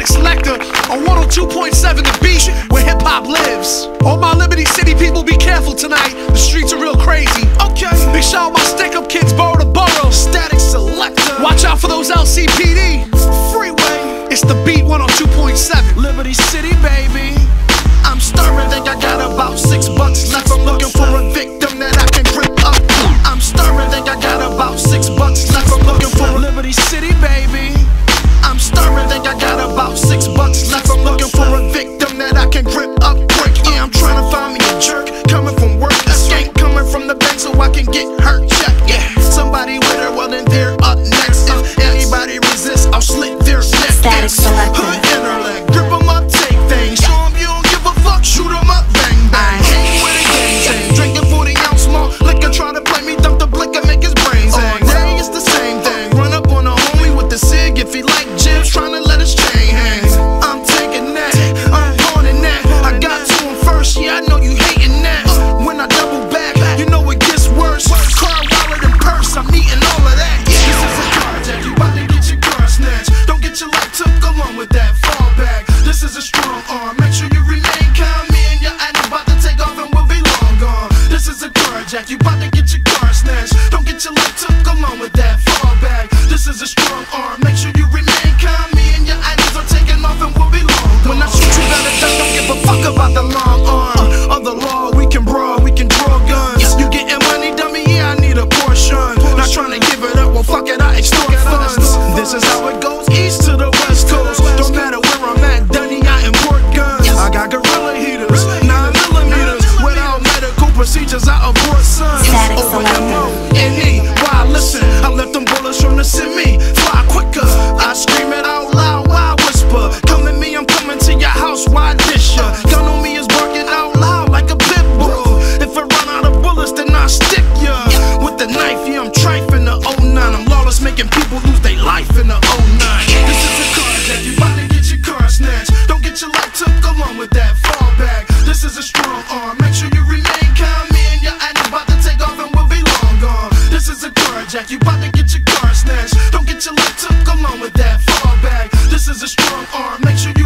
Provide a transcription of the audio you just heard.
Maddox Lecter on 102.7 The Beat, where hip hop lives. All my Liberty City people, be careful tonight. The streets are real crazy. Okay. Big shout out my stick up kids, borrow to borrow. Statik Selektah. Watch out for those LCPD. Freeway. It's The Beat 102.7. Liberty City, baby. hijacked, you bout to get your car snatched. Don't get your lip took along with that fall back. This is a cause I abort sons. N-E, why listen? I left them bullets from the semi, fly quicker. I scream it out loud, why whisper? Come at me, I'm coming to your house, why dish ya? Gun on me is barking out loud like a pit bull. If I run out of bullets, then I stick ya. With the knife, yeah, I'm trifling the 09. I'm lawless, making people lose their life in the 09. This is a card, everybody get your car snatched. Don't get your life took along with that. Don't get your lip took along with that fall back. This is a strong arm. Make sure you